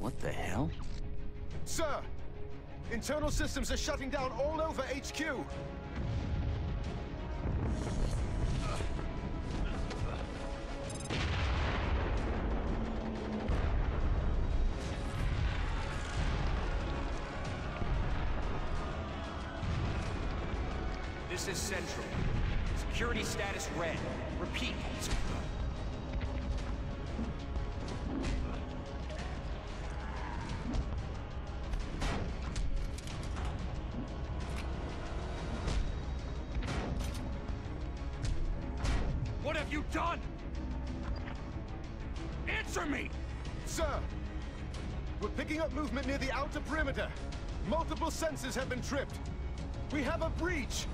What the hell? Sir! Internal systems are shutting down all over HQ! Multiple sensors have been tripped. We have a breach!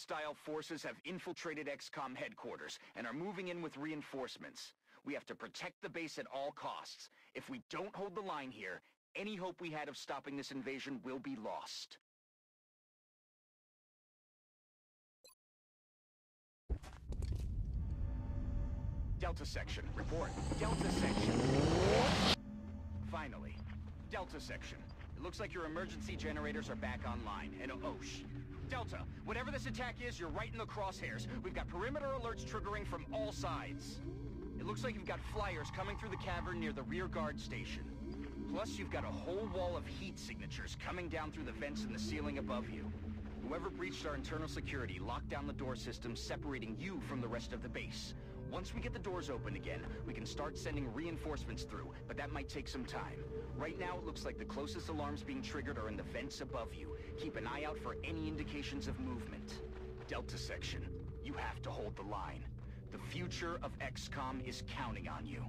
Hostile forces have infiltrated XCOM headquarters and are moving in with reinforcements. We have to protect the base at all costs. If we don't hold the line here, any hope we had of stopping this invasion will be lost. Delta Section, report. Delta Section. Finally. Delta Section. It looks like your emergency generators are back online, and oh, shh. Delta, whatever this attack is, you're right in the crosshairs. We've got perimeter alerts triggering from all sides. It looks like you've got flyers coming through the cavern near the rear guard station. Plus, you've got a whole wall of heat signatures coming down through the vents in the ceiling above you. Whoever breached our internal security locked down the door system, separating you from the rest of the base. Once we get the doors open again, we can start sending reinforcements through, but that might take some time. Right now, it looks like the closest alarms being triggered are in the vents above you. Keep an eye out for any indications of movement. Delta Section, you have to hold the line. The future of XCOM is counting on you.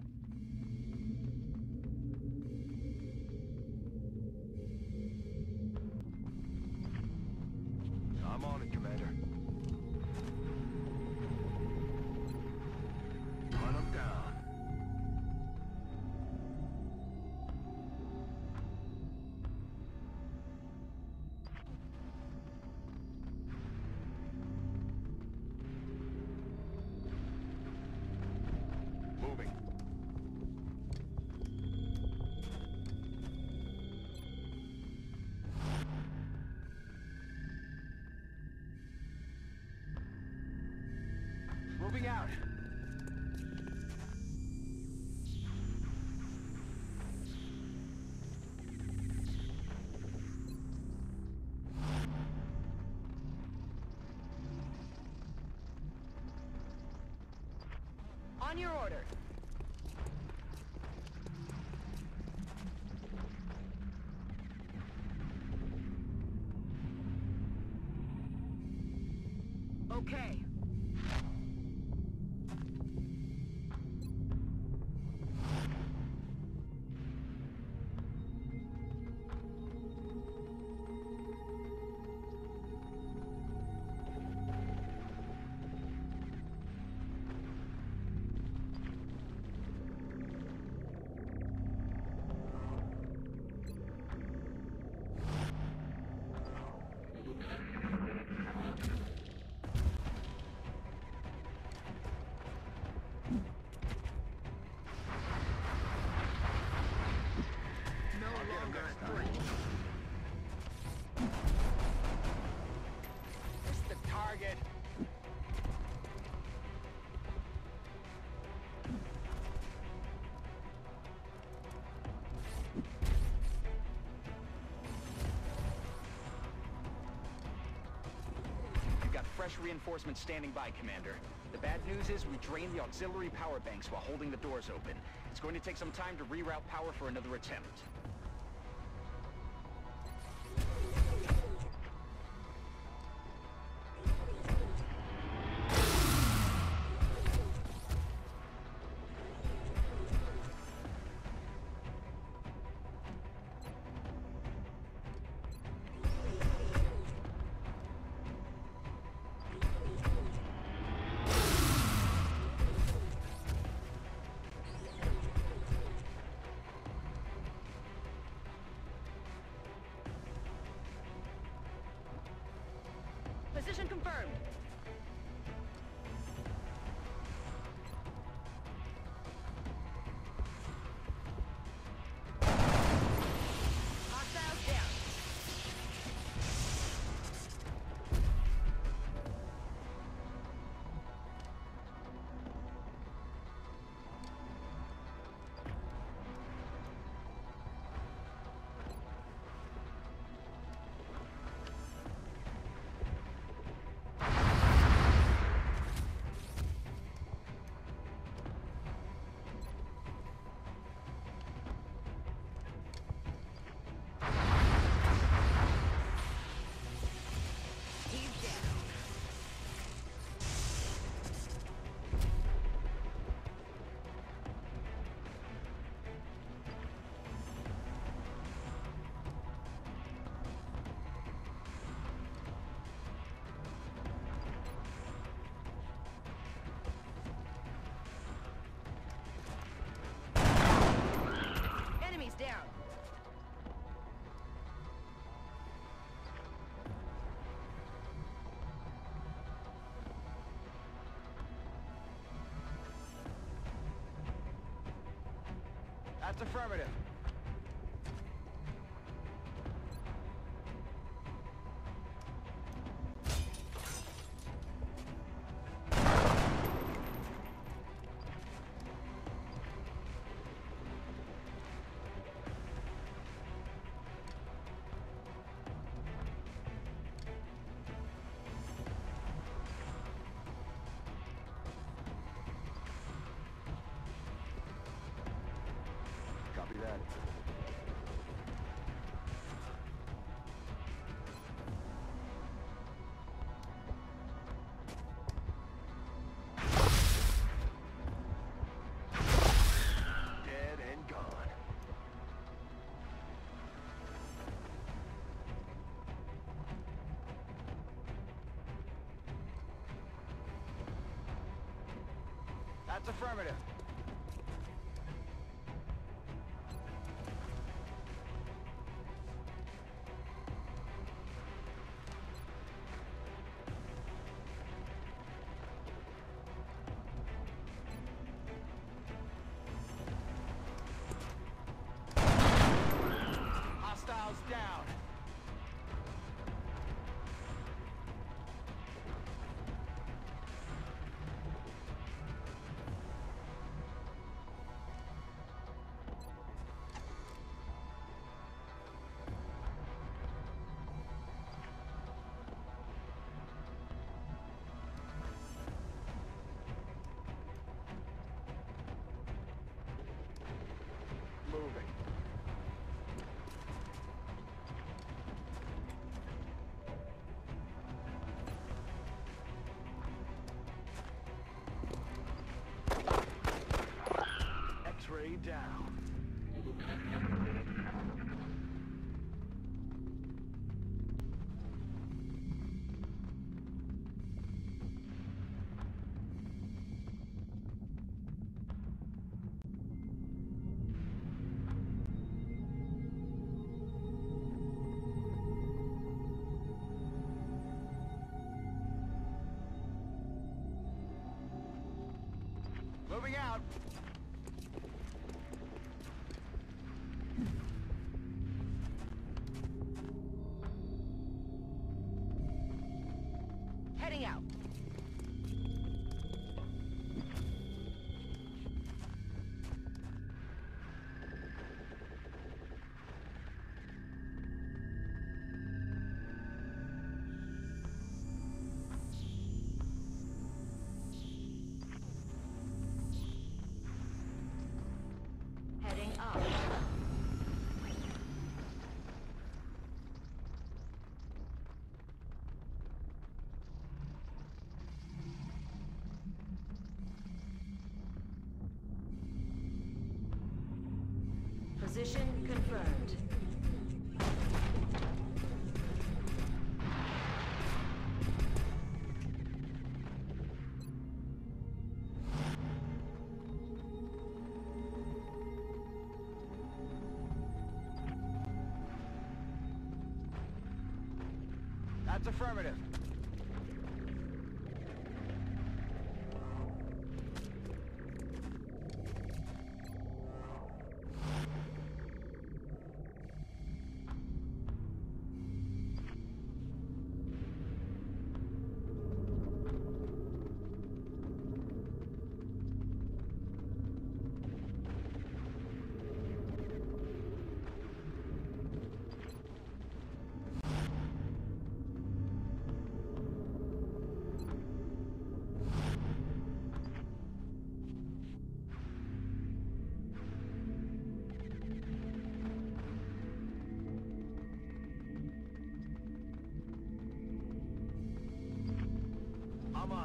Fresh reinforcements standing by, Commander. The bad news is we drained the auxiliary power banks while holding the doors open. It's going to take some time to reroute power for another attempt. That's affirmative. That's affirmative. Moving out. Position confirmed. That's affirmative.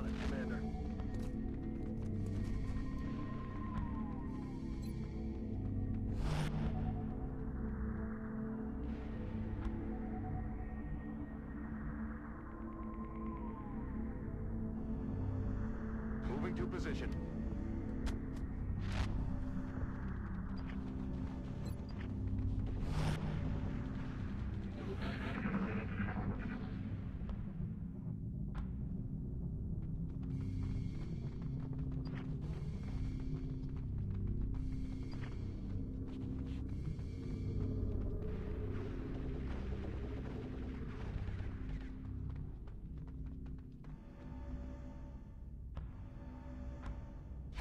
It, Commander. Moving to position.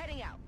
Heading out.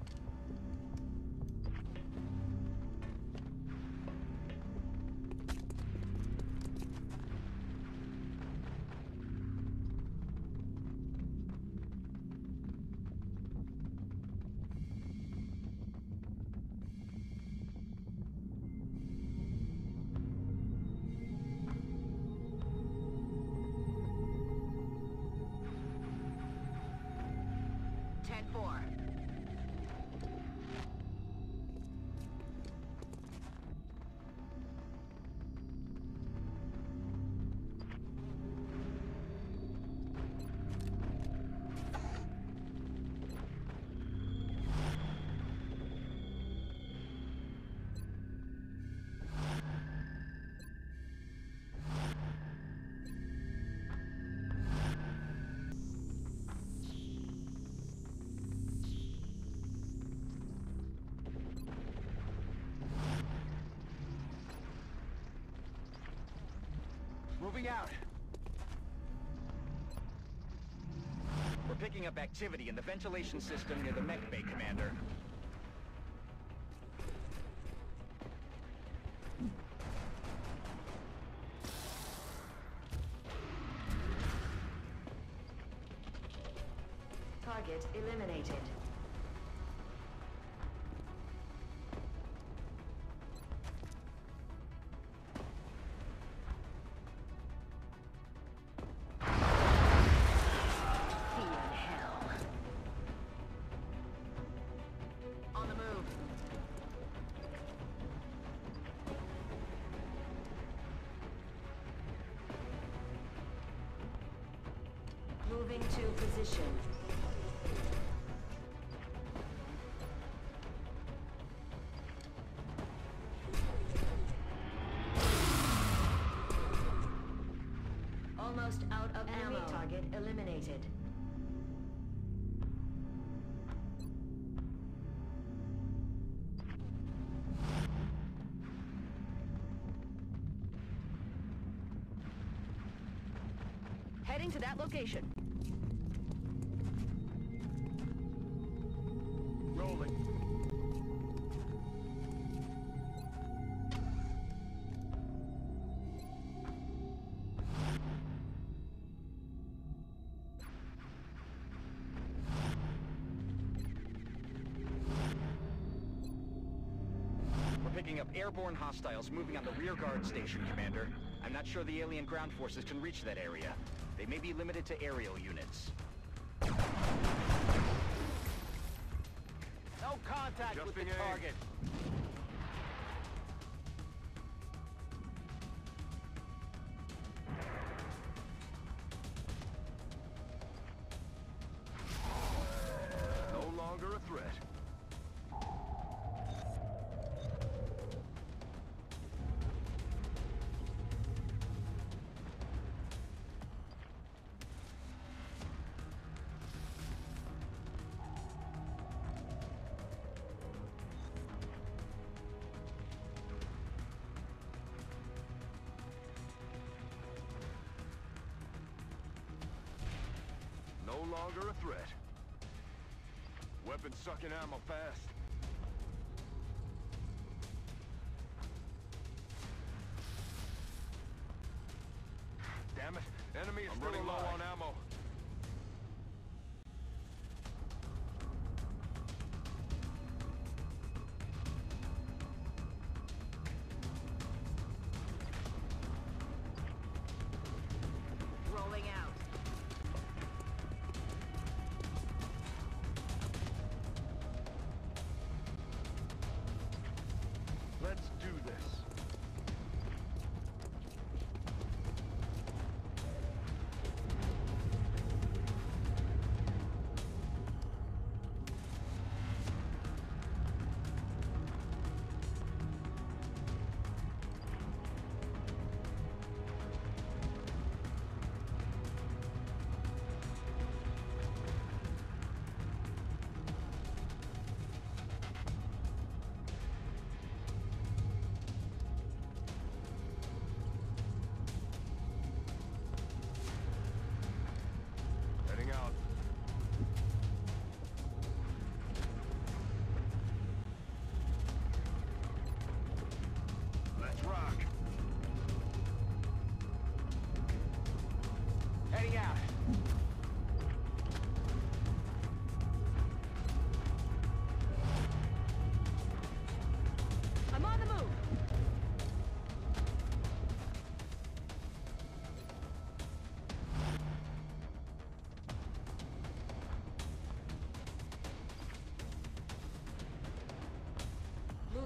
Moving out. We're picking up activity in the ventilation system near the mech bay, Commander. Target eliminated. Heading to that location. Picking up airborne hostiles moving on the rear guard station, Commander. I'm not sure the alien ground forces can reach that area. They may be limited to aerial units. No contact with the aim. target. Sucking ammo fast.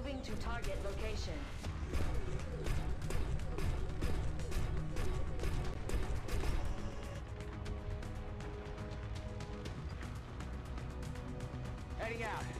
Moving to target location. Heading out.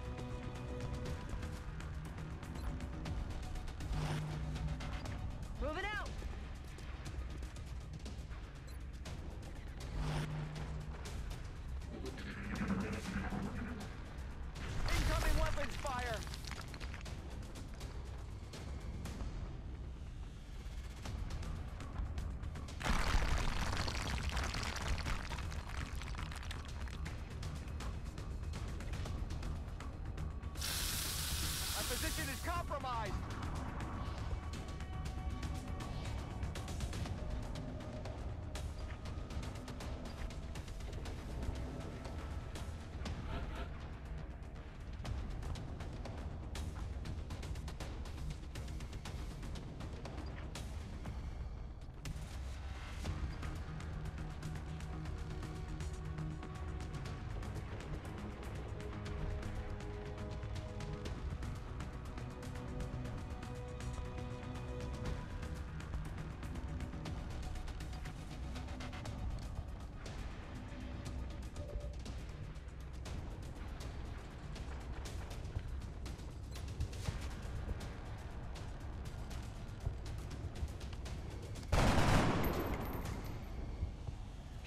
position is compromised!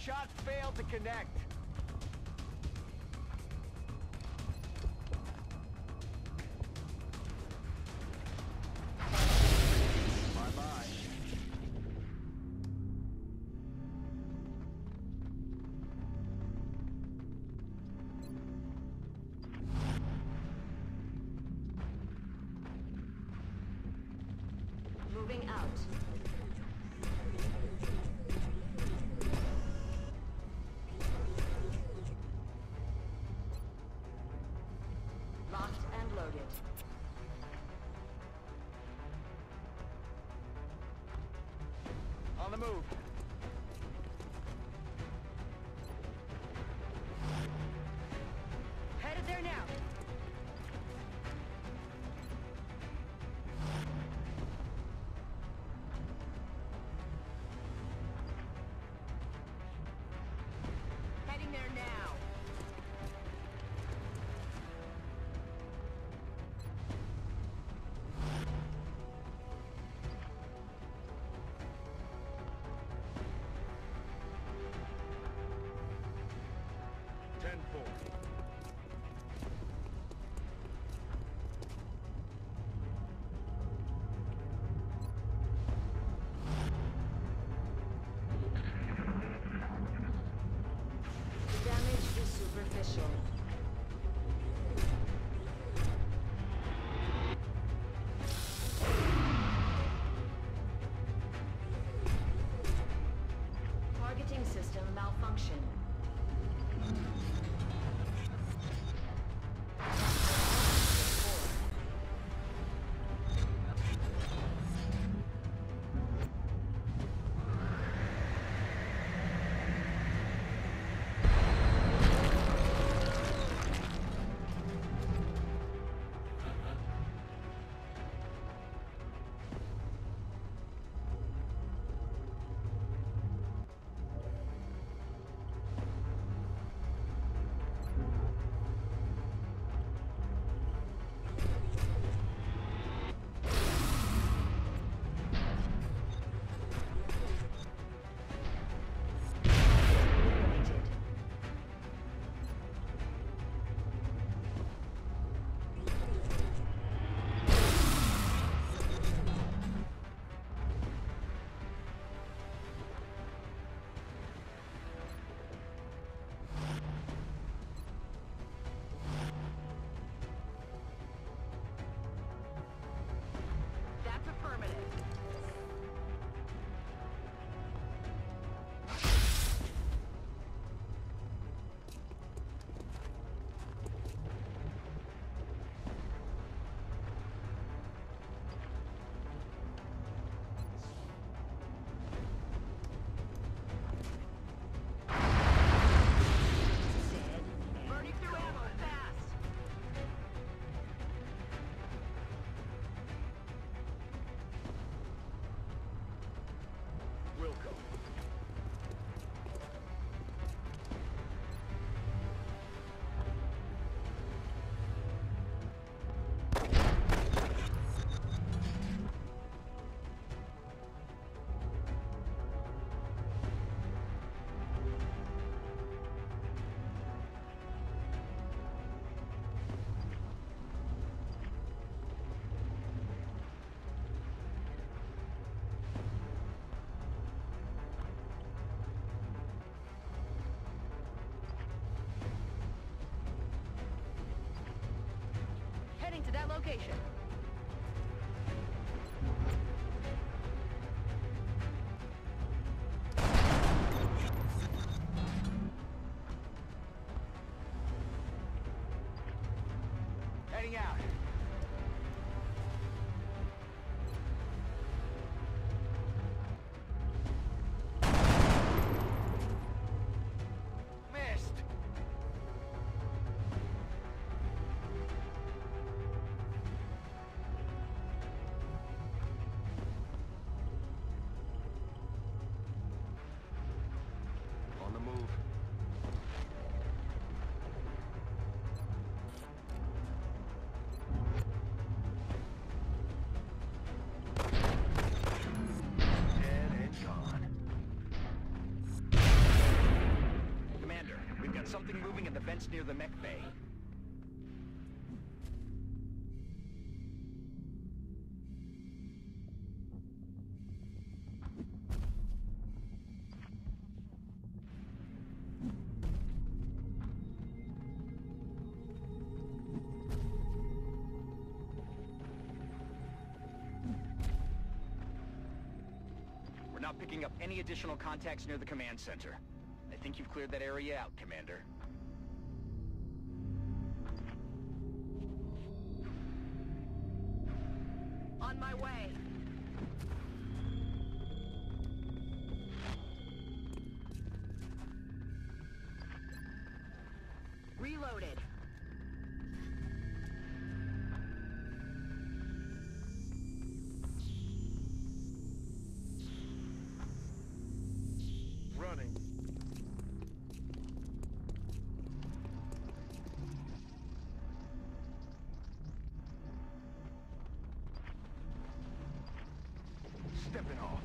Shot failed to connect. Location. The vents near the mech bay. We're not picking up any additional contacts near the command center. I think you've cleared that area out, Commander. Stepping off.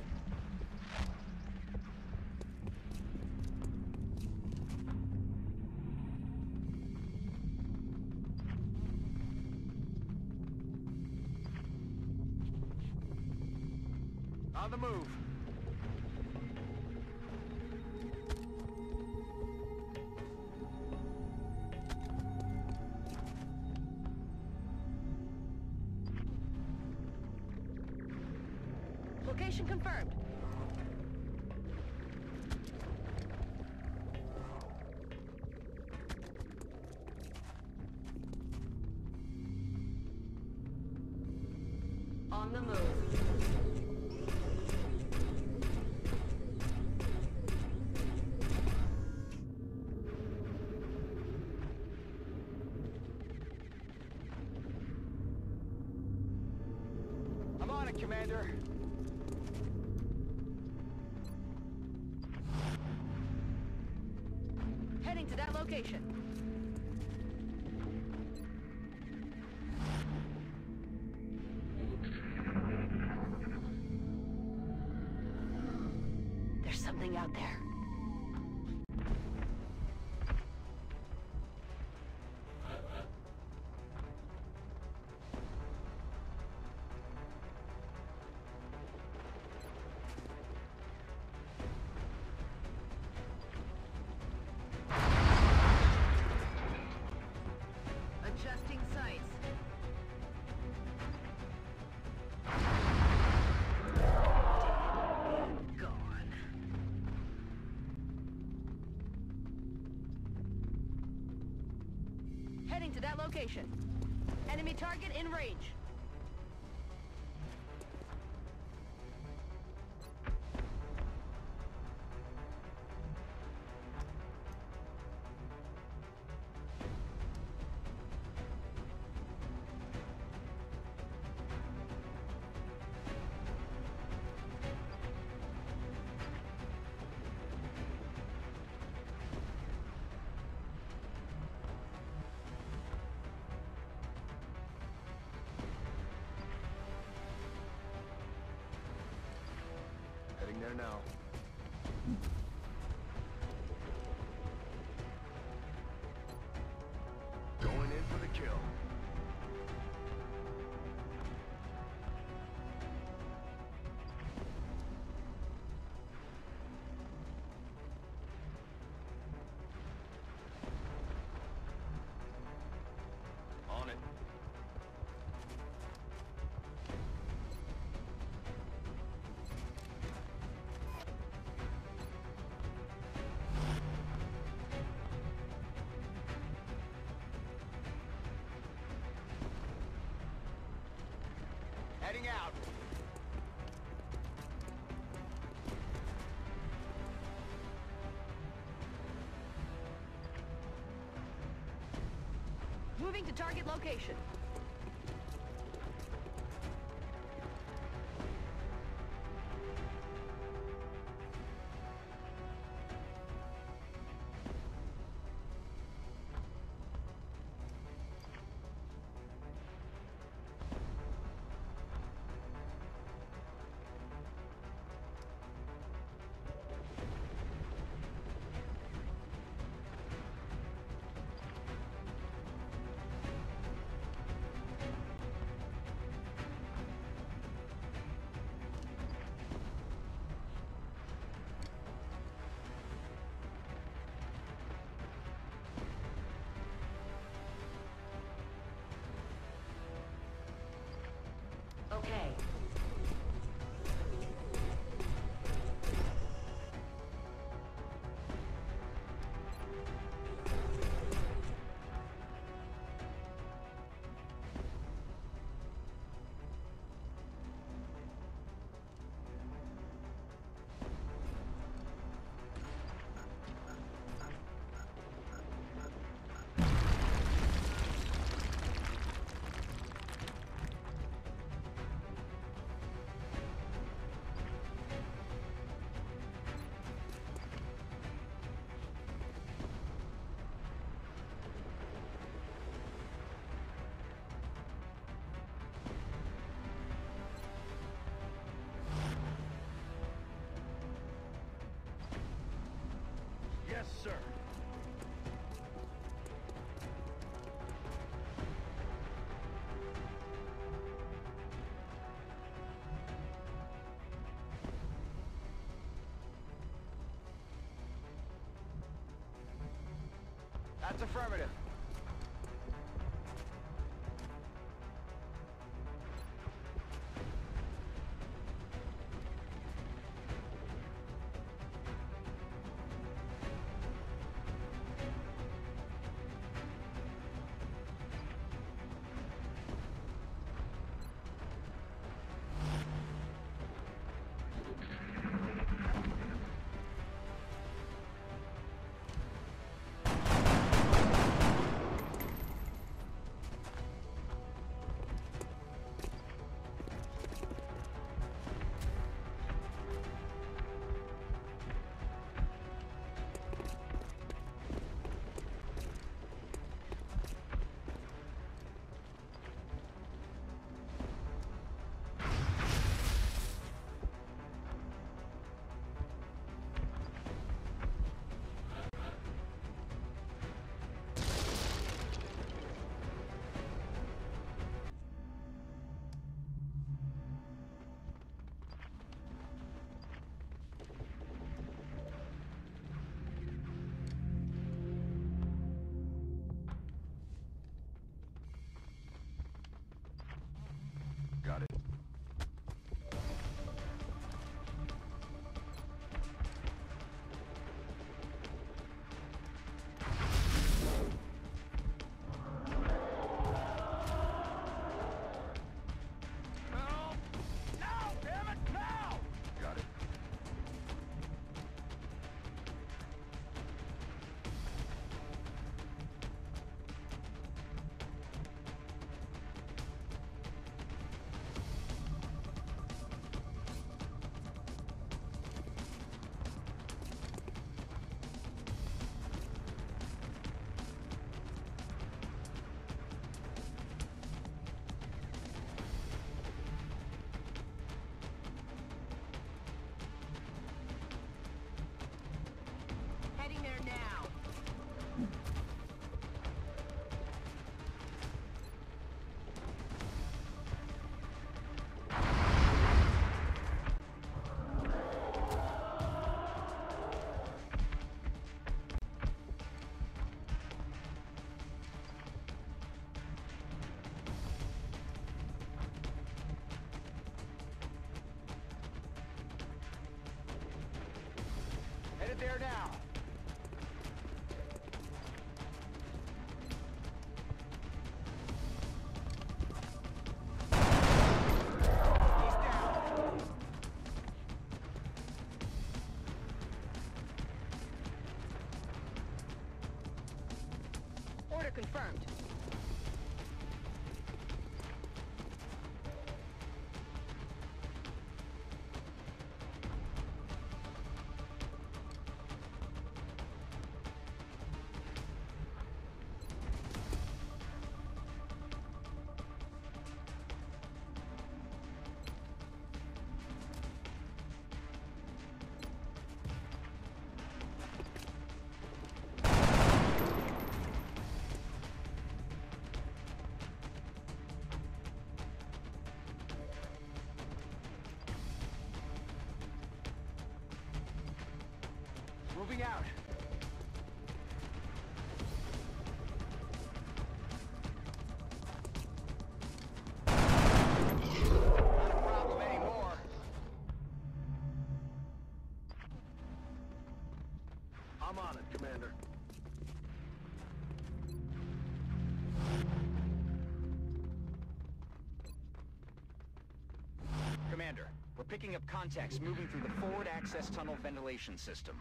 On the move. Confirmed. On the move. I'm on it, Commander. Location. Heading to that location. Enemy target in range. Heading out. Moving to target location. Okay. Yes, sir. That's affirmative. there now. Order confirmed. Moving out. I'm on it, Commander. Commander, we're picking up contacts moving through the forward access tunnel ventilation system.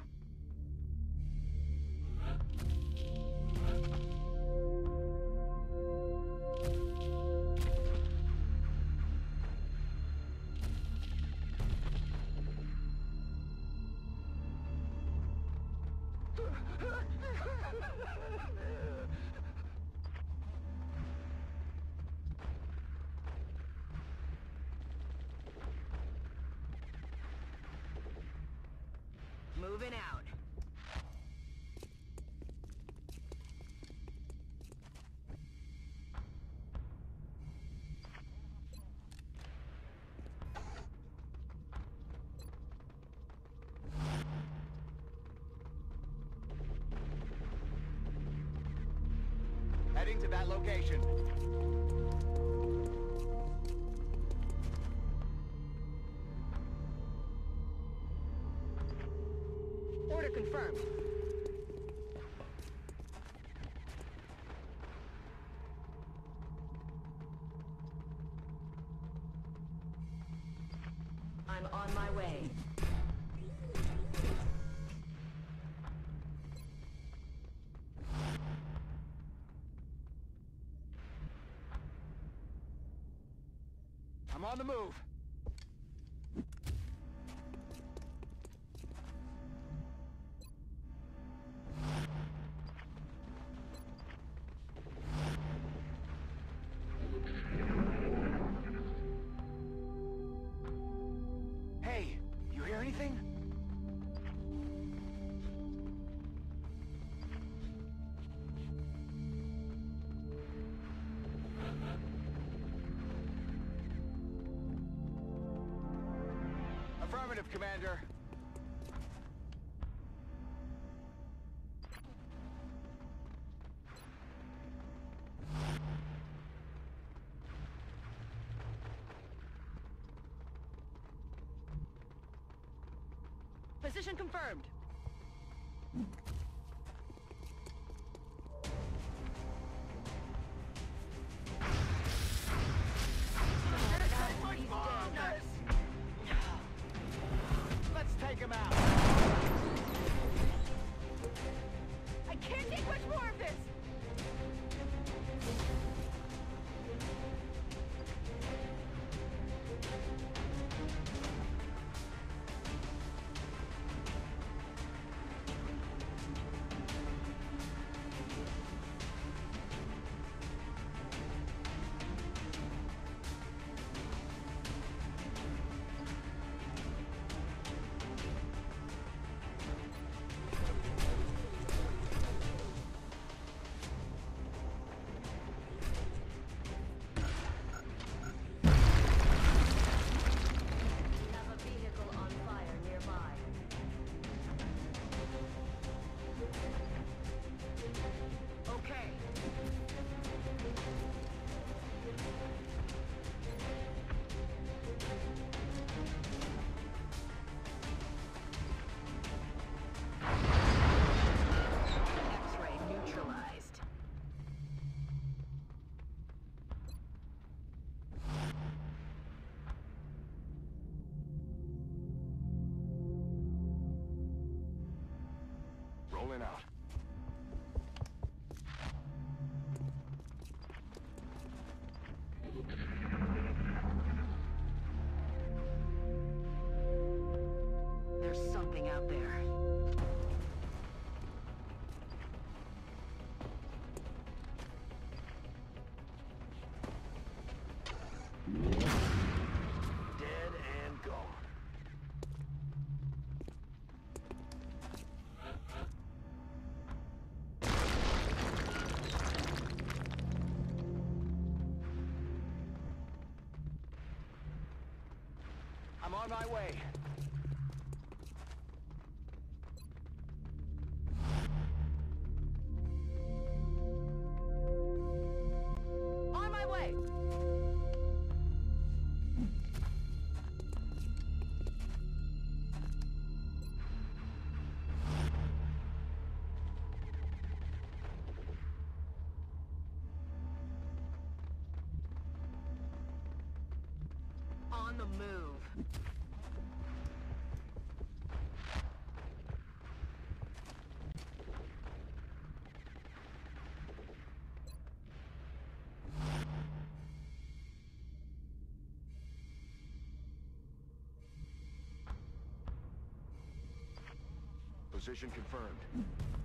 That location. I'm on the move. Position confirmed. Rolling out. There's something out there. On my way. On my way! On the move. Position confirmed.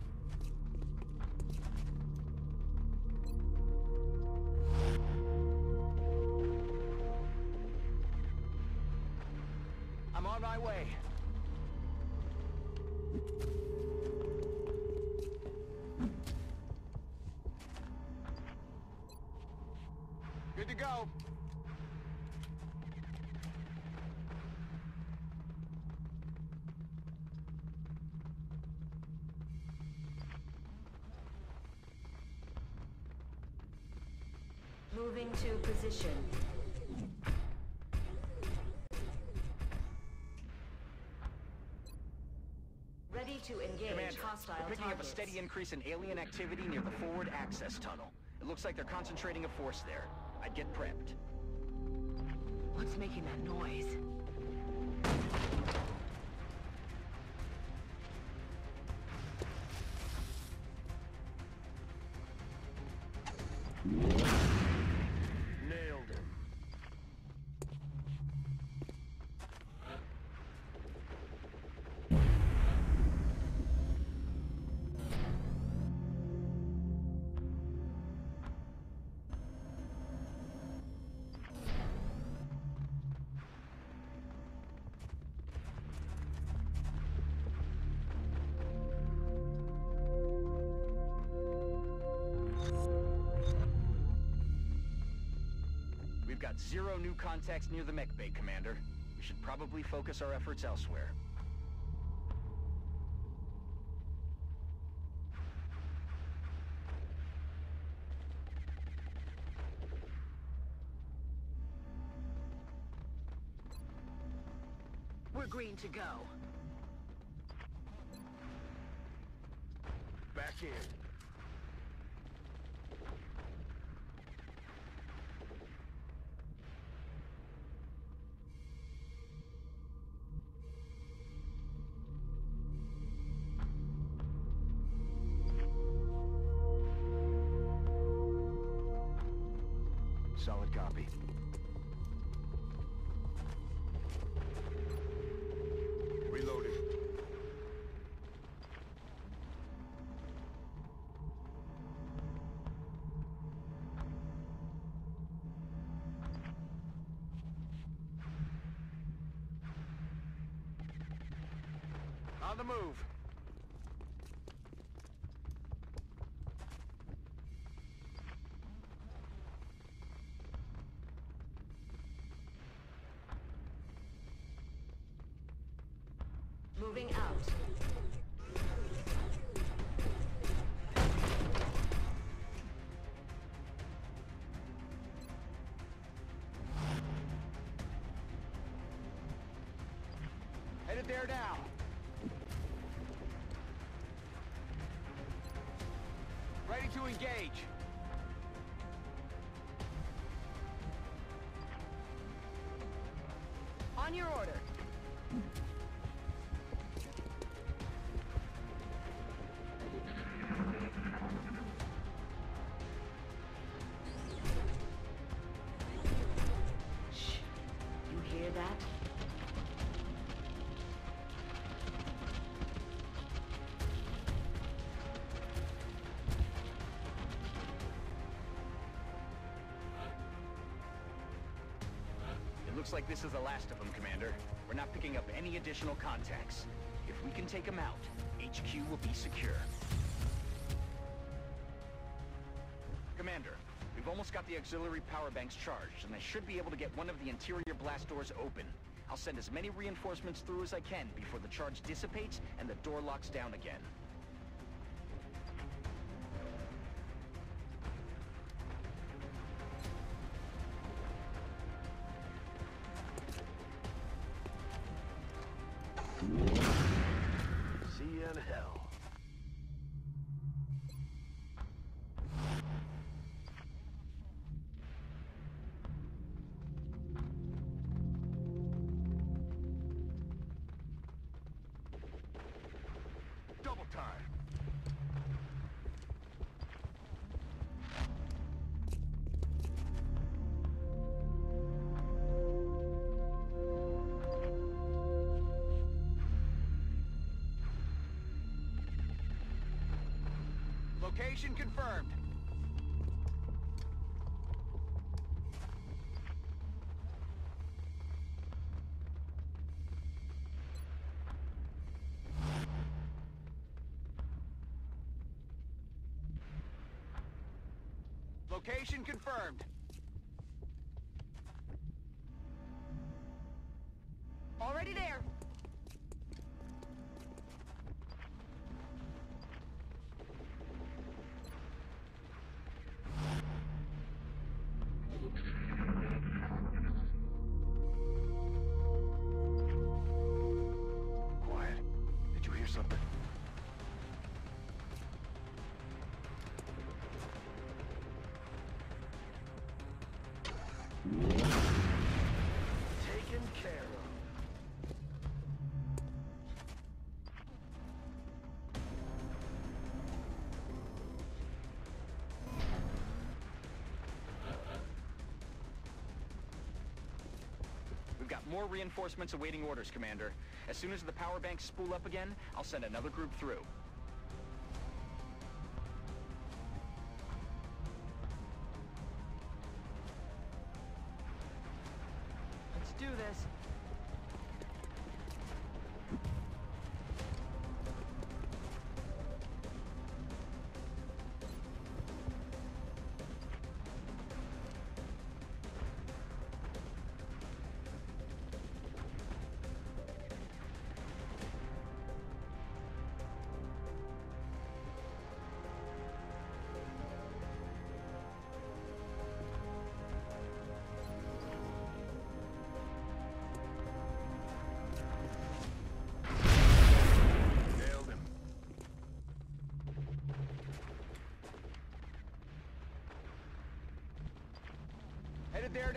To position. Ready to engage Commander, hostile we're picking targets. up a steady increase in alien activity near the forward access tunnel. It looks like they're concentrating a force there. I'd get prepped. What's making that noise? We've got zero new contacts near the mech bay, Commander. We should probably focus our efforts elsewhere. We're green to go. Back in. The move. Moving out. Headed there now. Engage. Looks like this is the last of them, Commander. We're not picking up any additional contacts. If we can take them out, HQ will be secure. Commander, we've almost got the auxiliary power banks charged, and I should be able to get one of the interior blast doors open. I'll send as many reinforcements through as I can before the charge dissipates and the door locks down again. Location confirmed. Got more reinforcements awaiting orders, Commander. As soon as the power banks spool up again, I'll send another group through. There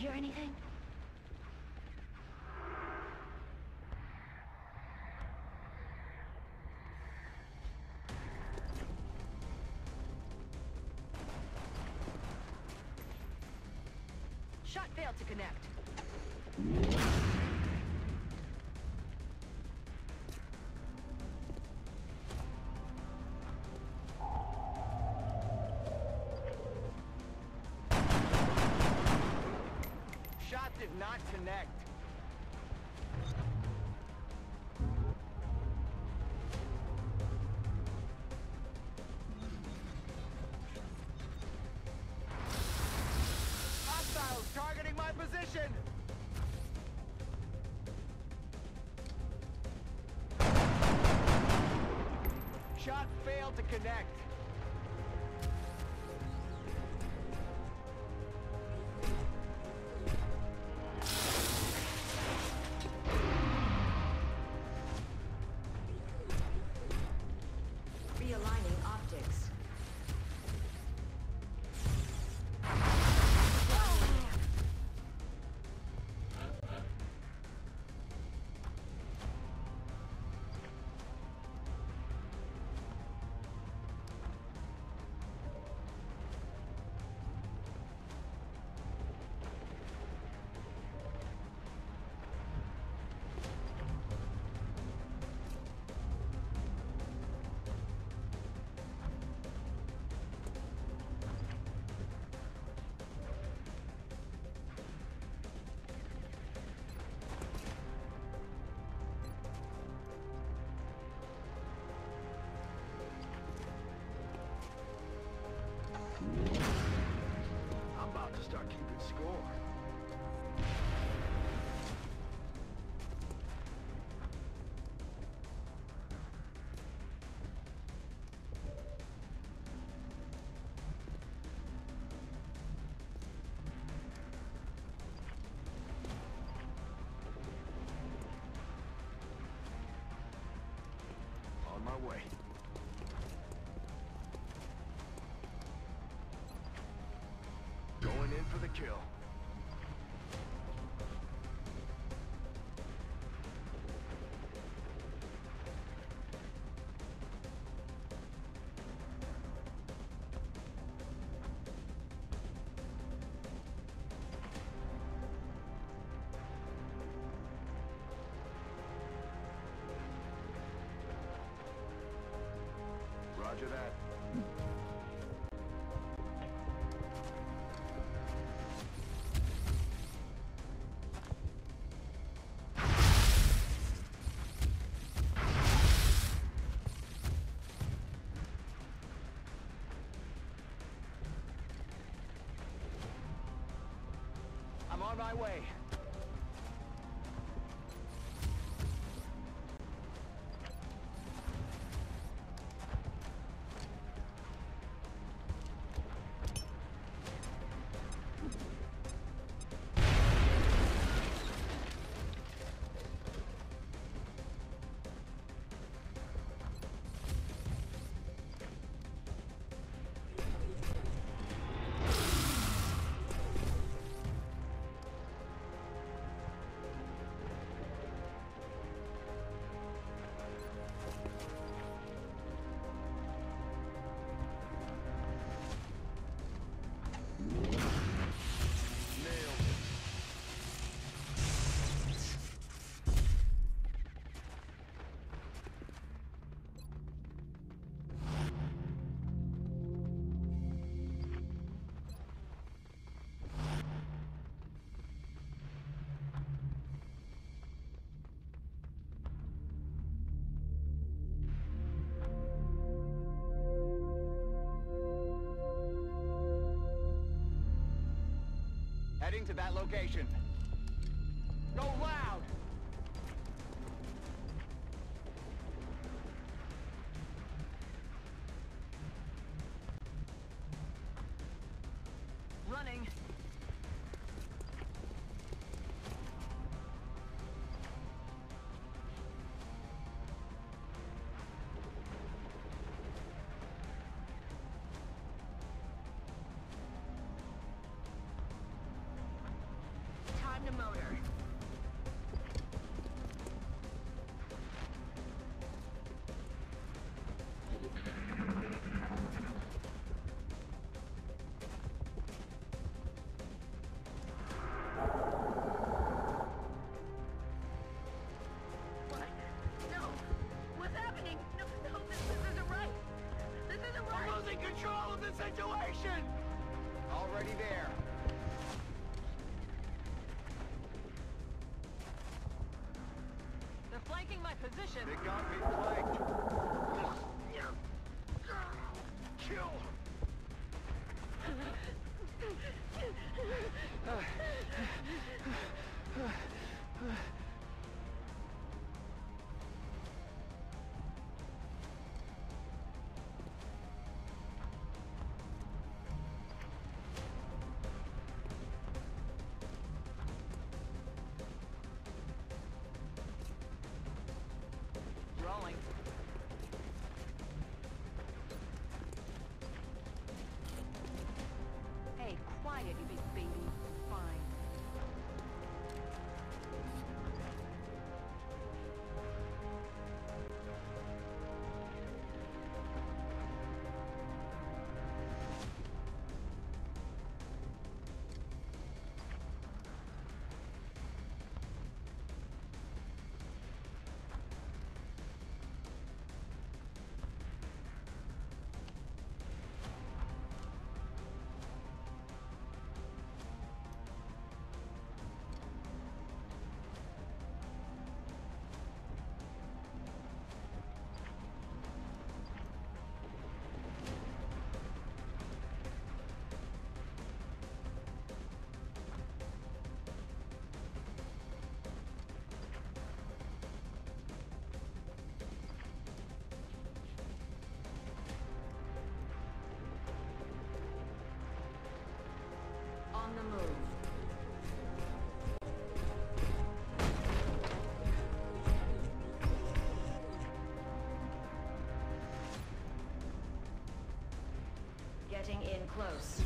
hear anything? Shot failed to connect. Connect. Kill. My way. Heading to that location. Getting in close.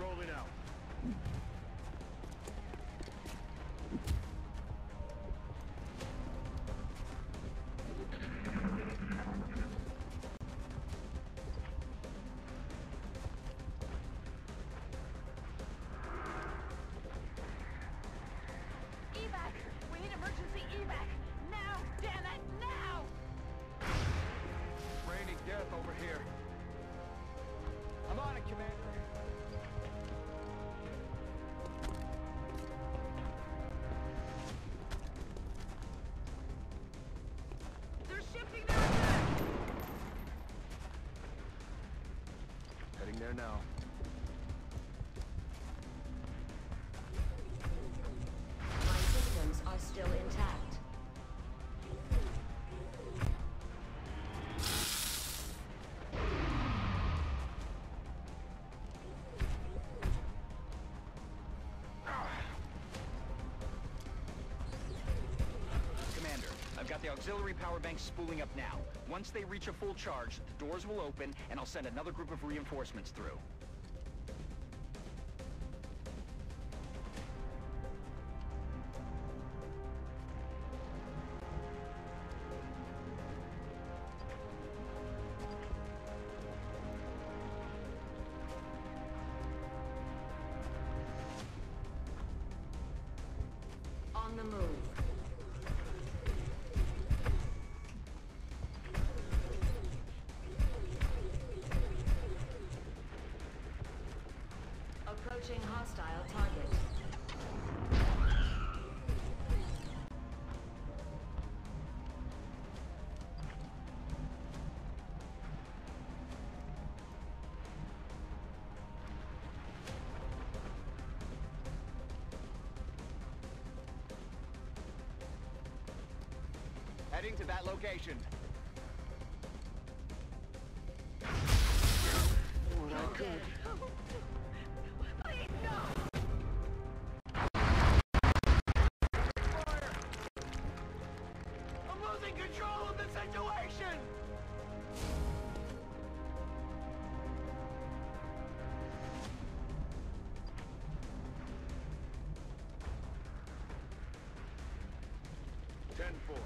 Rolling out. Got the auxiliary power banks spooling up now. Once they reach a full charge, the doors will open, and I'll send another group of reinforcements through. Ten four.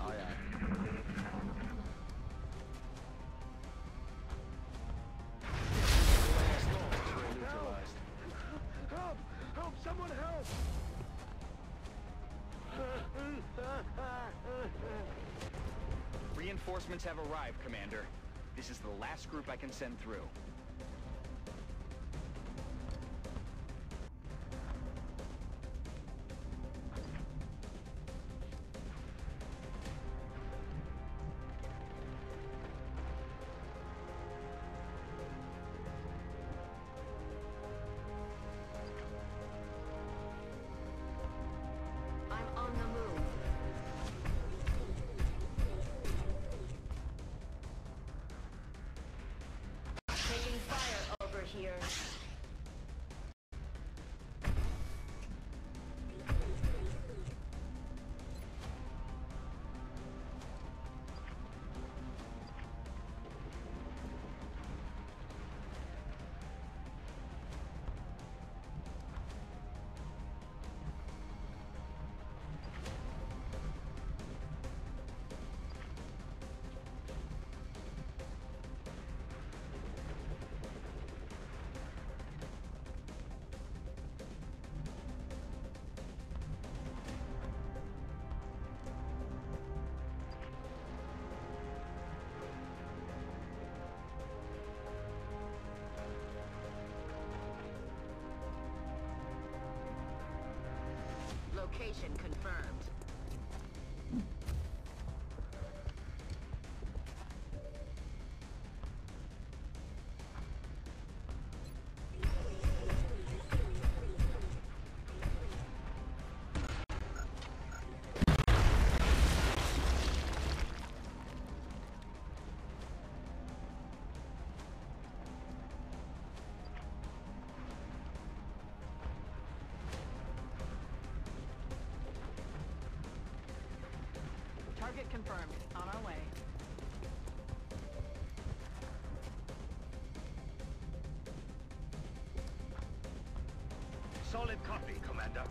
Aye aye. Help! Help! Someone help! Reinforcements have arrived, Commander. This is the last group I can send through. Location confirmed. On our way. Solid copy, Commander.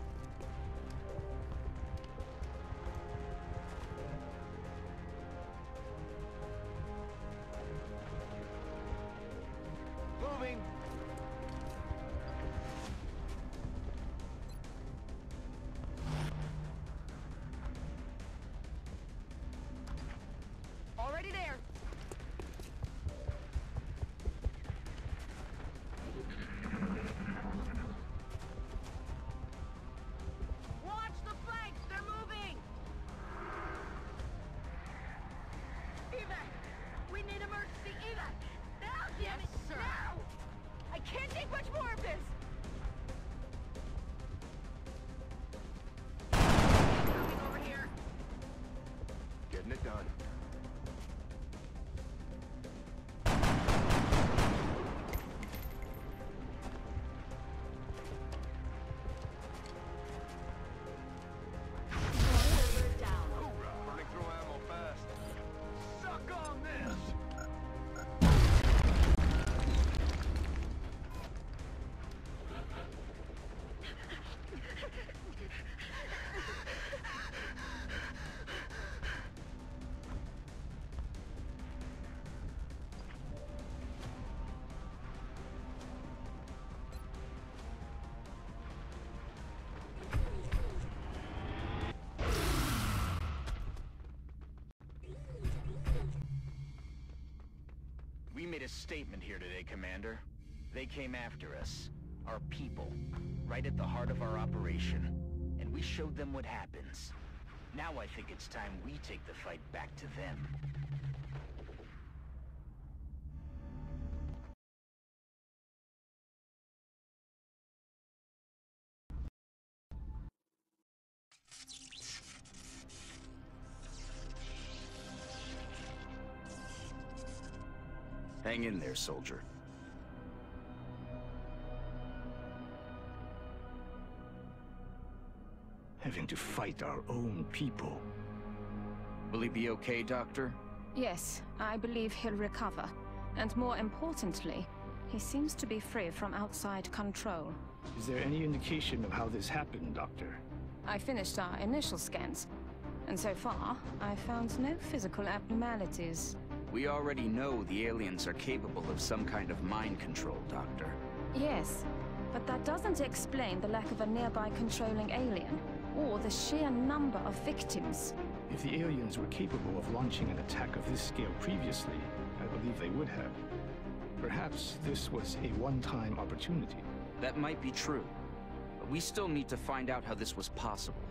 Made a statement here today, Commander. They came after us. Our people. Right at the heart of our operation. And we showed them what happens. Now I think it's time we take the fight back to them. There, soldier. Having to fight our own people. Will he be okay, Doctor? Yes, I believe he'll recover. And more importantly, he seems to be free from outside control. Is there any indication of how this happened, Doctor? I finished our initial scans, and so far, I found no physical abnormalities. We already know the aliens are capable of some kind of mind control, Doctor. Yes, but that doesn't explain the lack of a nearby controlling alien, or the sheer number of victims. If the aliens were capable of launching an attack of this scale previously, I believe they would have. Perhaps this was a one-time opportunity. That might be true. But we still need to find out how this was possible.